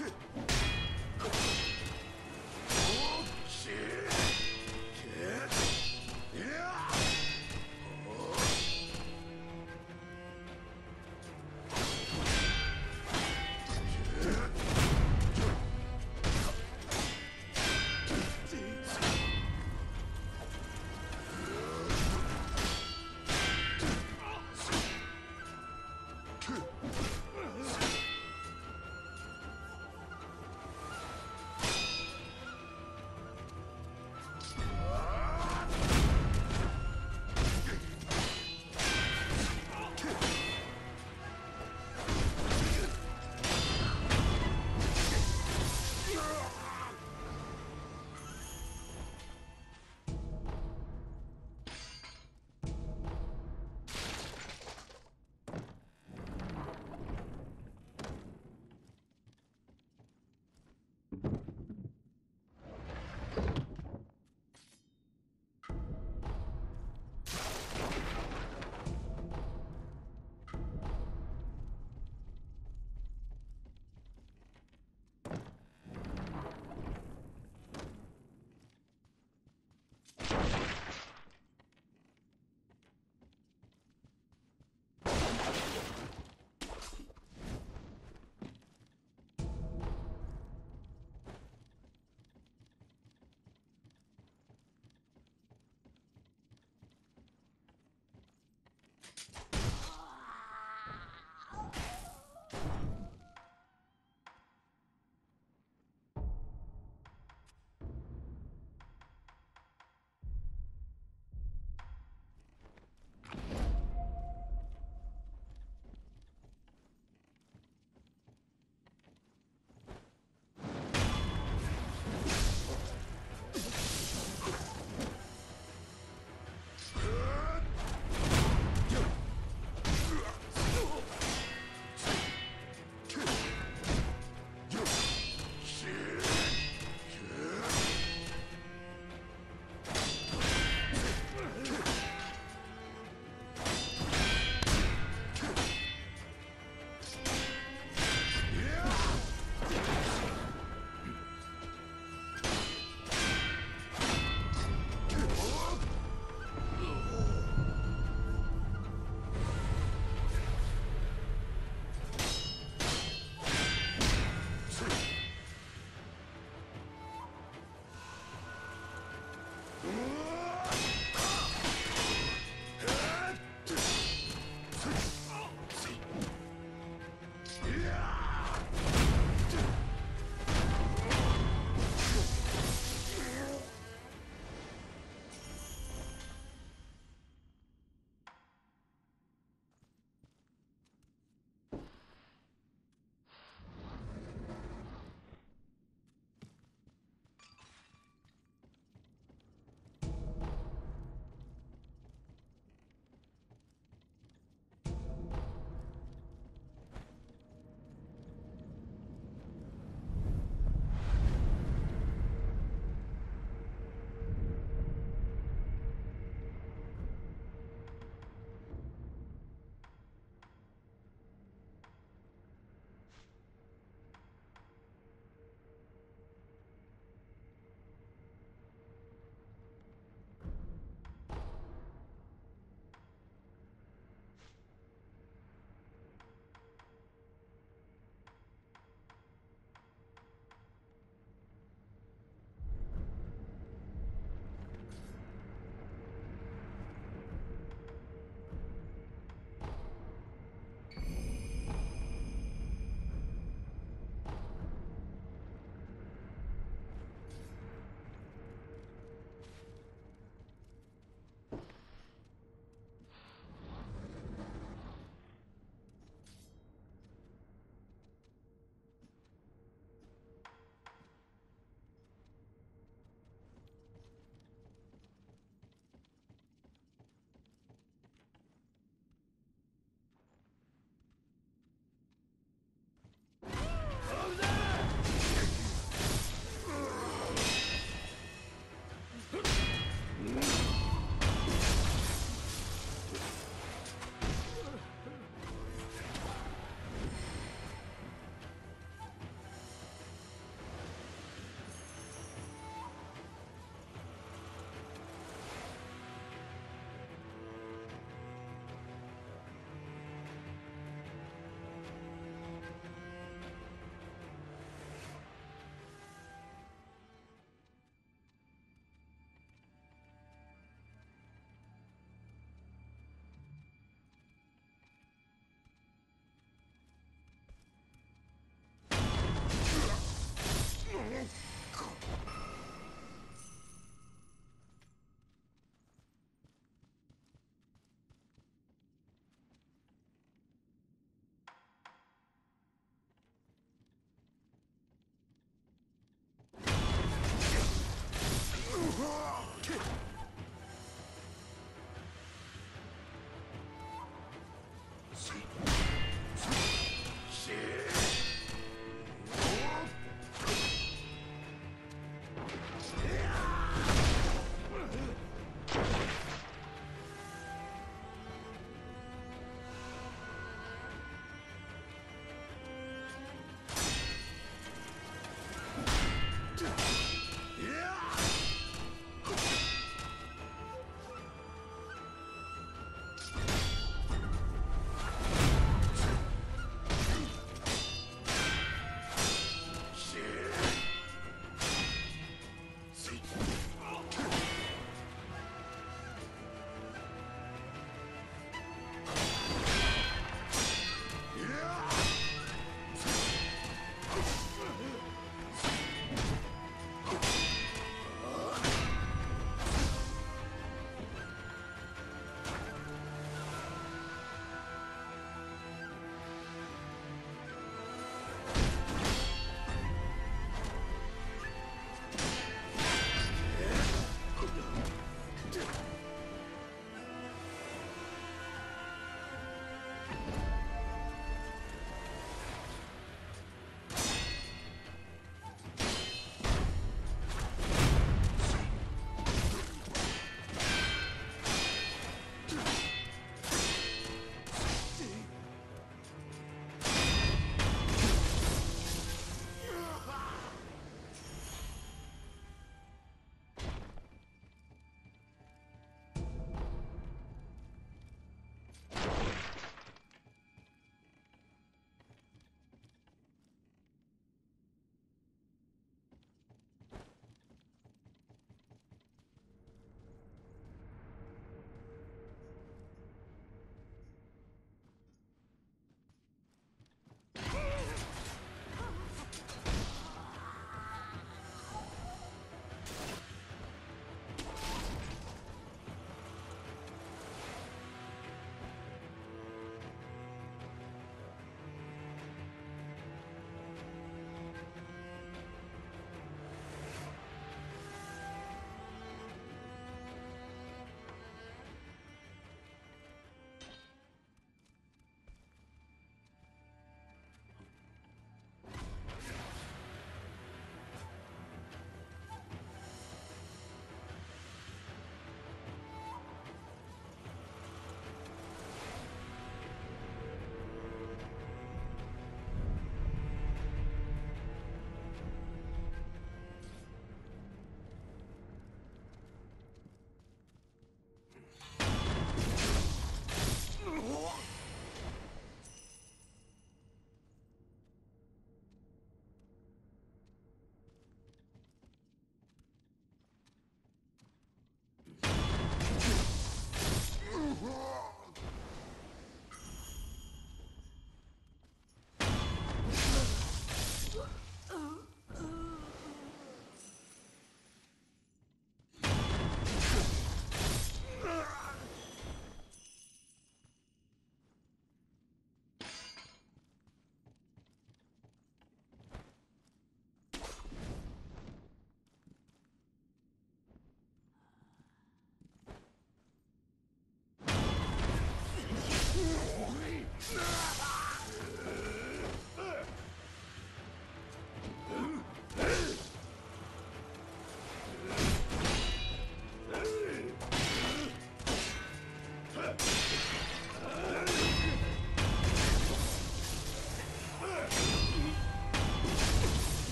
あ!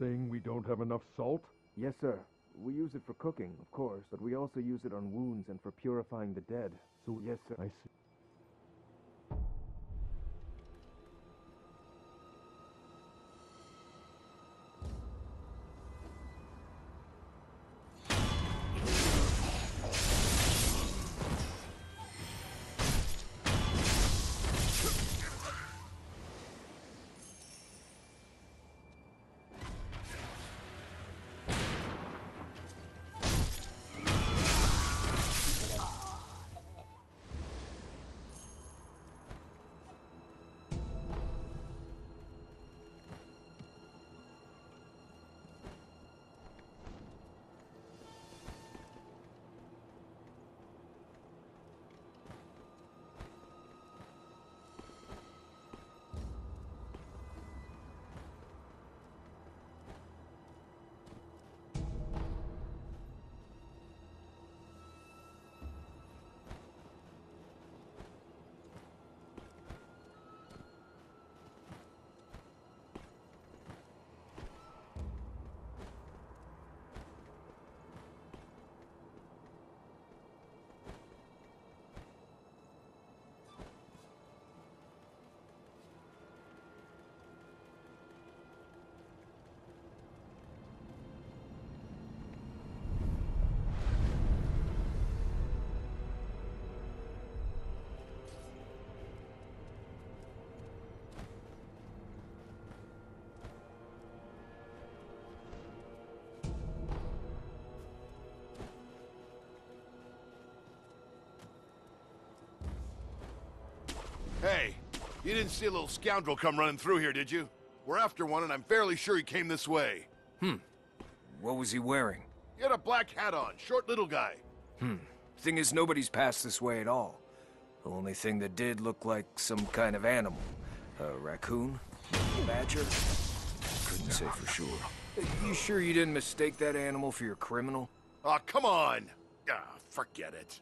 Saying we don't have enough salt? Yes, sir. We use it for cooking, of course, but we also use it on wounds and for purifying the dead. So, Yes, sir. I see. Hey, you didn't see a little scoundrel come running through here, did you? We're after one, and I'm fairly sure he came this way. Hmm. What was he wearing? He had a black hat on, short little guy. Hmm. Thing is, nobody's passed this way at all. The only thing that did look like some kind of animal. A raccoon? A badger? Couldn't say for sure. You sure you didn't mistake that animal for your criminal? Aw, come on! Ah, forget it.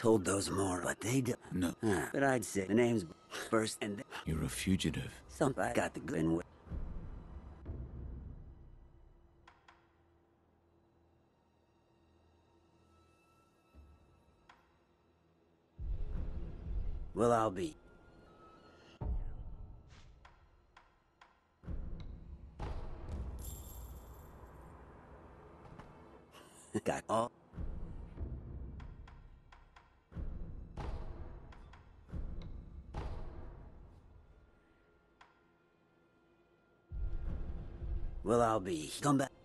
Told those more, but they do. No. Huh, but I'd say the name's first, and then You're a fugitive. somebody got the good with. Well, I'll be. got all. Well, I'll be. Come back.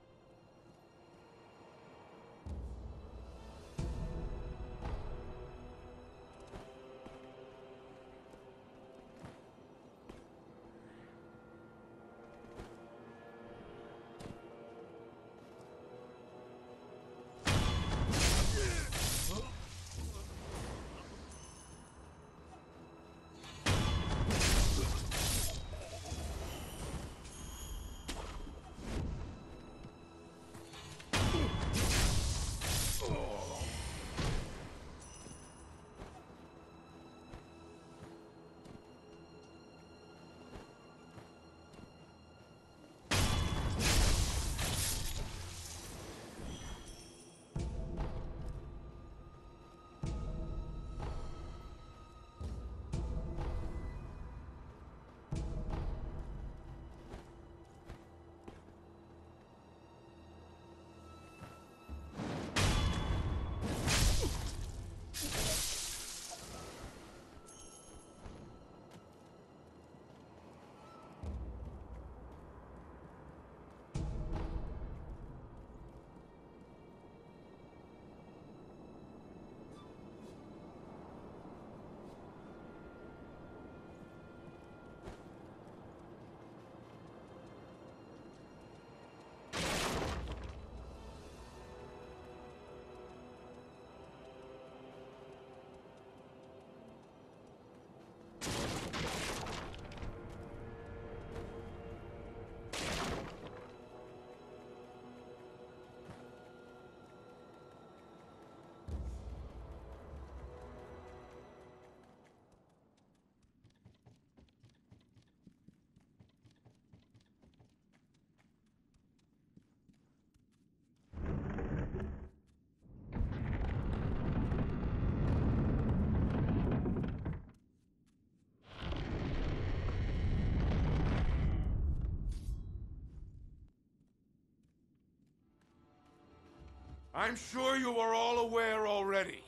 I'm sure you are all aware already.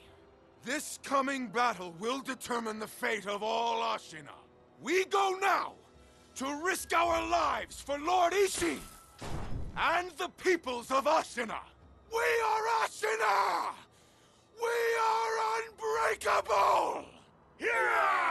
This coming battle will determine the fate of all Ashina. We go now to risk our lives for Lord Isshin and the peoples of Ashina. We are Ashina! We are unbreakable! Yeah!